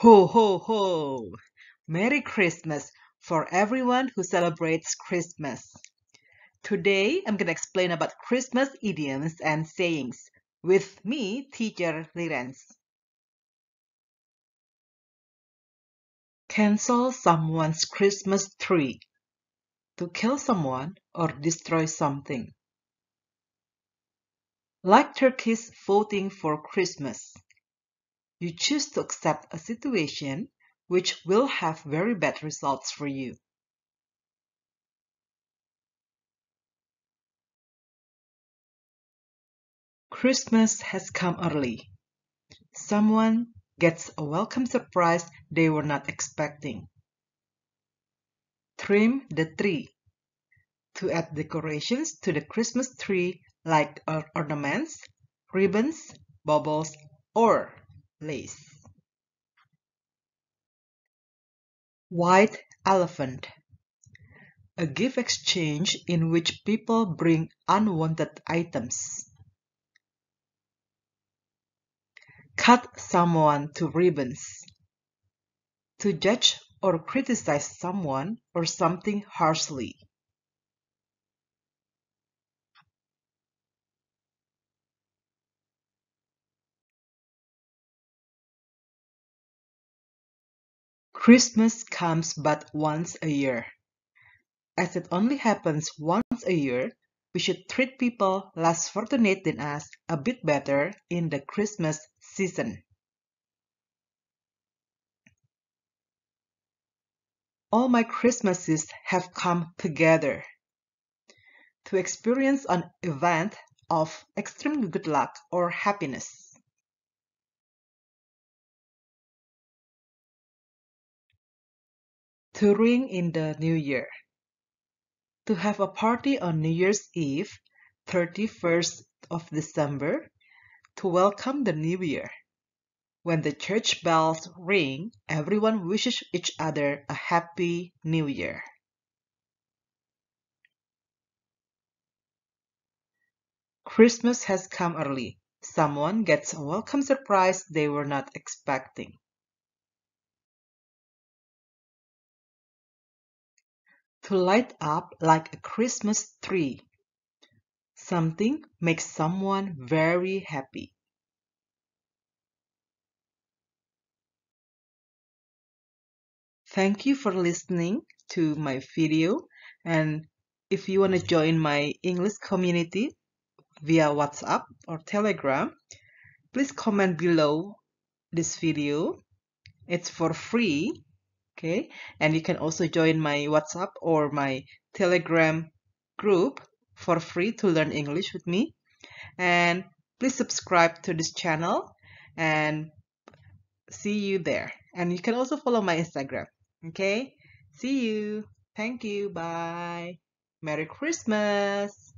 Ho, ho, ho! Merry Christmas for everyone who celebrates Christmas. Today, I'm going to explain about Christmas idioms and sayings with me, teacher Lirenz. Cancel someone's Christmas tree. To kill someone or destroy something. Like turkeys voting for Christmas. You choose to accept a situation which will have very bad results for you. Christmas has come early. Someone gets a welcome surprise they were not expecting. Trim the tree. To add decorations to the Christmas tree like ornaments, ribbons, baubles, or lace. White elephant. A gift exchange in which people bring unwanted items. Cut someone to ribbons. To judge or criticize someone or something harshly. Christmas comes but once a year. As it only happens once a year, we should treat people less fortunate than us a bit better in the Christmas season. All my Christmases have come together to experience an event of extreme good luck or happiness. To ring in the new year. To have a party on New Year's Eve, 31st of December, to welcome the new year. When the church bells ring, everyone wishes each other a happy new year. Christmas has come early. Someone gets a welcome surprise they were not expecting. To light up like a Christmas tree. Something makes someone very happy. Thank you for listening to my video and if you want to join my English community via WhatsApp or Telegram, please comment below this video. It's for free okay? And you can also join my whatsapp or my telegram group for free to learn english with me. And please subscribe to this channel and see you there. And you can also follow my instagram okay? See you. Thank you. Bye. Merry christmas